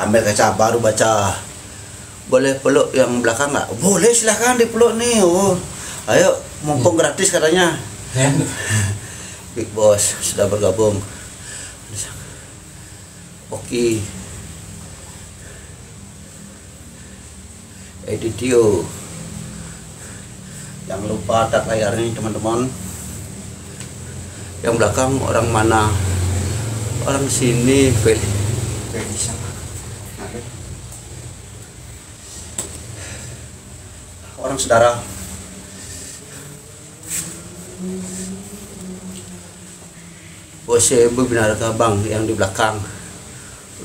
ambil kaca baru baca. Boleh peluk yang belakang nggak? Boleh silahkan dipeluk nih. Oh. Ayo mumpung gratis katanya. Big Boss sudah bergabung. Oke Editio jangan lupa tag layarnya teman-teman. Yang belakang orang mana? Orang sini Fel Felisa orang saudara. Bose Ibu Binaraka Bang yang di belakang.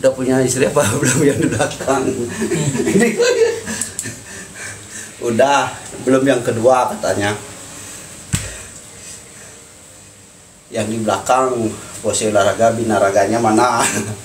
Udah punya istri apa belum yang di belakang udah belum yang kedua katanya. Yang di belakang Bose olahraga binaraganya mana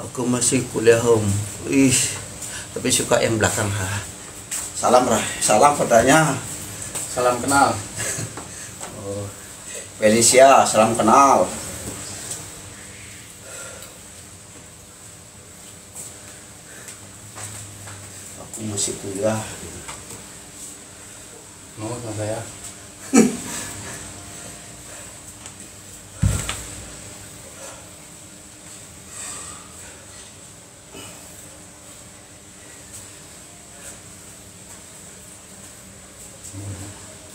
Aku masih kuliah home. Ih, tapi suka yang belakang ha. Salam Rah, salam katanya. Salam kenal. Oh, Felicia, salam kenal. Aku masih kuliah. Mau sama saya?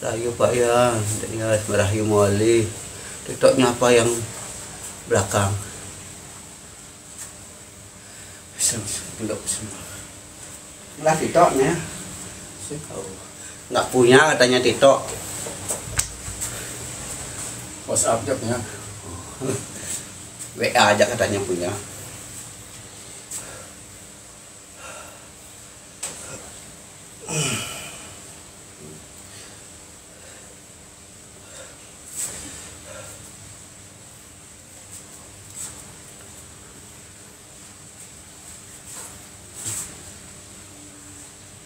Rahayu Pak ya, ya Rahayu Mawali. TikToknya apa yang belakang? Belum semua. Lah TikToknya. Oh, nggak punya katanya TikTok. WhatsApp jobnya. WA aja katanya punya.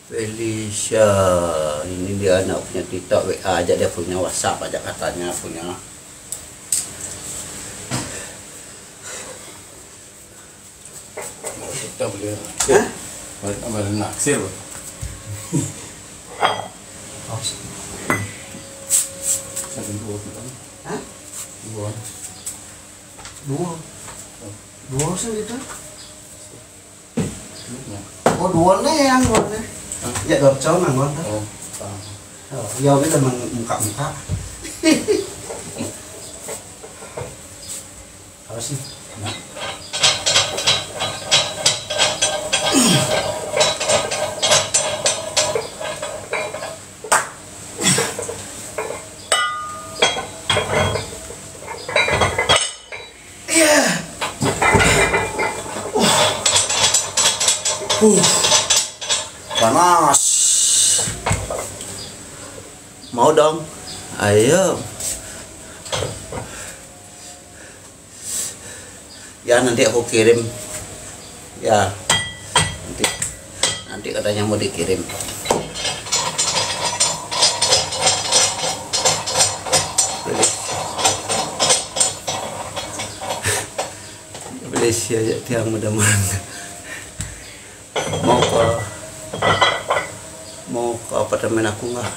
Felicia ini dia anak punya TikTok WA aja dia punya WhatsApp aja katanya punya Kita boleh. Hah? Balik naksir. Dua kita. Hah? Dua. Dua. Dua sih gitu. Dua. Oh dua nih yang dua nih. dạ được cháu mà ngon đó ừ. giờ bây giờ mình một cộng một pháp đó xin dạ. Ooh. Panas. Mau dong? Ayo. Ya nanti aku kirim. Ya. Nanti nanti katanya mau dikirim. Malaysia ya tiang mudah-mudahan mau ke mau ke apartemen aku nggak?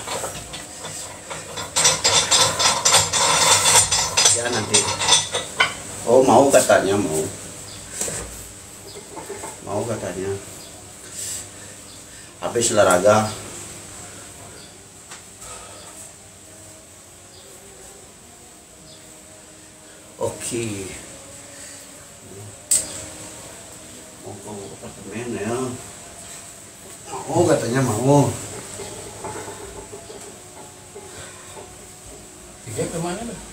Ya nanti. Oh mau katanya mau. Mau katanya. Habis olahraga. Oke. Mau apartemen ya? Mau katanya mau kemana tuh?